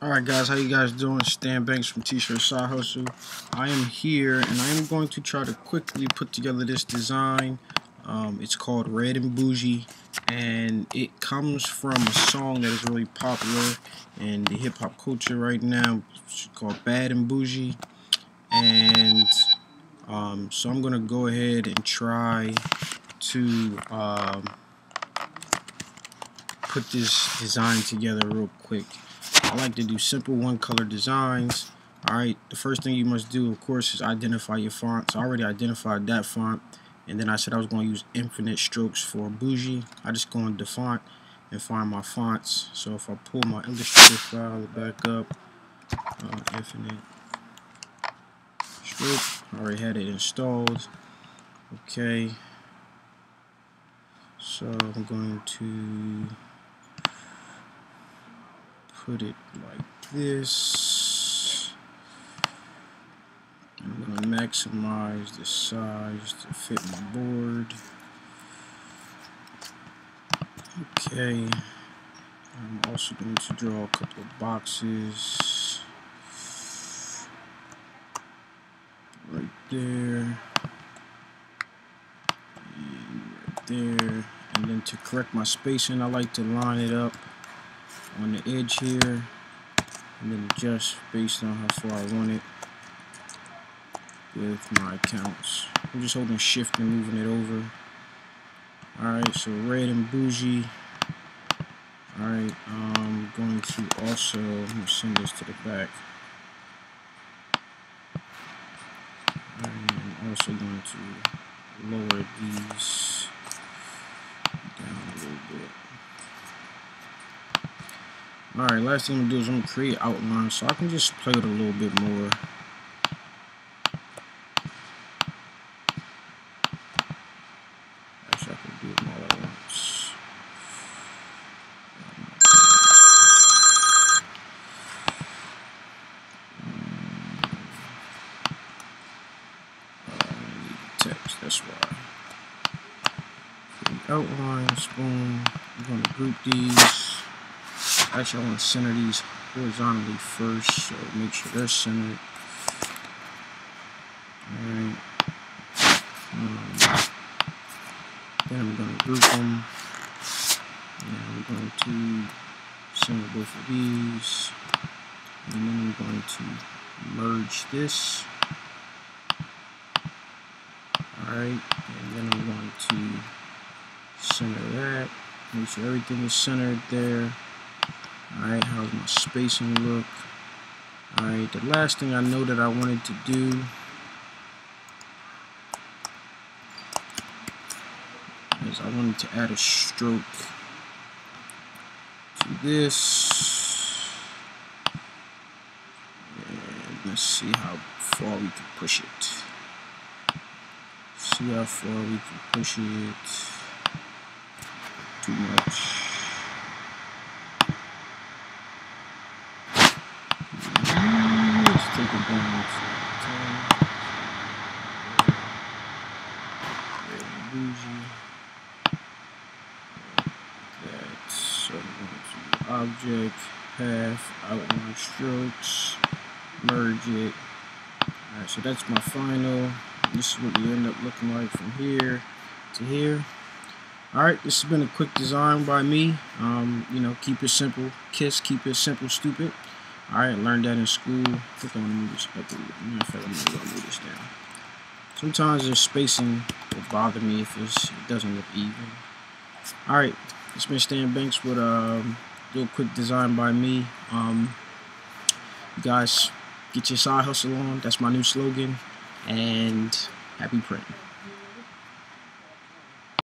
Alright guys, how you guys doing? Stan Banks from T-Shirt Hustle. I am here and I am going to try to quickly put together this design. Um, it's called Red and Bougie and it comes from a song that is really popular in the hip-hop culture right now. It's called Bad and Boujee and um, so I'm going to go ahead and try to um, put this design together real quick. I like to do simple one color designs. Alright, the first thing you must do, of course, is identify your fonts. I already identified that font. And then I said I was going to use infinite strokes for bougie. I just go into font and find my fonts. So if I pull my Illustrator file back up, uh, infinite stroke, I already had it installed. Okay. So I'm going to put it like this. I'm going to maximize the size to fit my board. Okay. I'm also going to draw a couple of boxes. Right there. And right there. And then to correct my spacing, I like to line it up on the edge here and then adjust based on how far I want it with my counts. I'm just holding shift and moving it over. Alright, so red and bougie. Alright, I'm going to also send this to the back. I'm also going to lower these down a little bit. Alright, last thing I'm to do is I'm to create outline so I can just play it a little bit more. Actually, I can do it all at once. Um, uh, text, that's why. Create outlines, boom. I'm to group these. Actually, I want to center these horizontally first, so make sure they're centered. Alright. Um, then I'm going to group them. And I'm going to center both of these. And then I'm going to merge this. Alright, and then I'm going to center that. Make sure everything is centered there. Alright, how's my spacing look? Alright, the last thing I know that I wanted to do is I wanted to add a stroke to this. Let's see how far we can push it. See how far we can push it. Too much. take it down to 10. Bougie. That. So object, path, outline strokes, merge it. Alright, so that's my final. This is what we end up looking like from here to here. Alright, this has been a quick design by me. Um, you know, keep it simple. Kiss, keep it simple, stupid. Alright, learned that in school. I think I'm gonna move this up a little. I'm gonna move this down. Sometimes the spacing will bother me if it doesn't look even. Alright, it's been Stan Banks with um, a little quick design by me. Um, you guys, get your side hustle on. That's my new slogan. And happy printing.